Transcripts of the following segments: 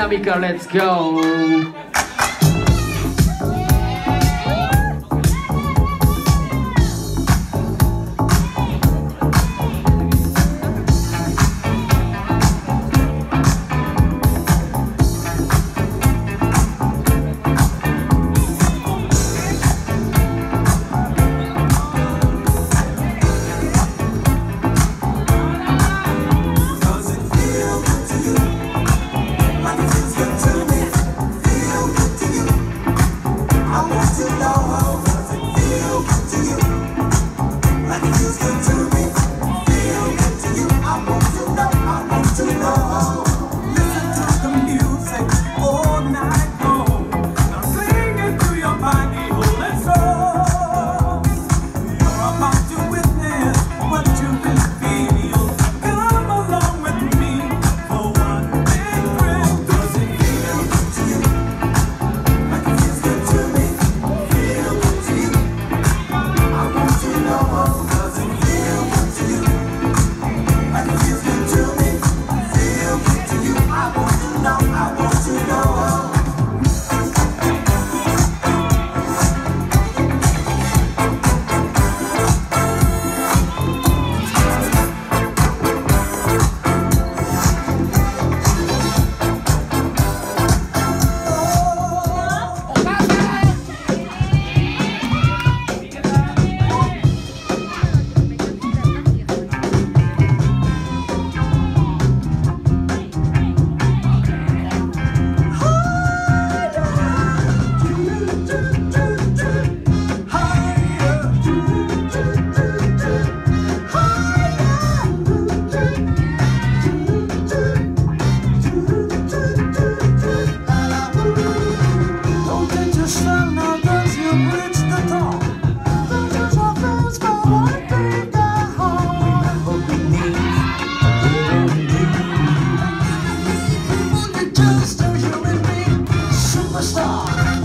Let's go! You're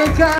Menangkan Mika!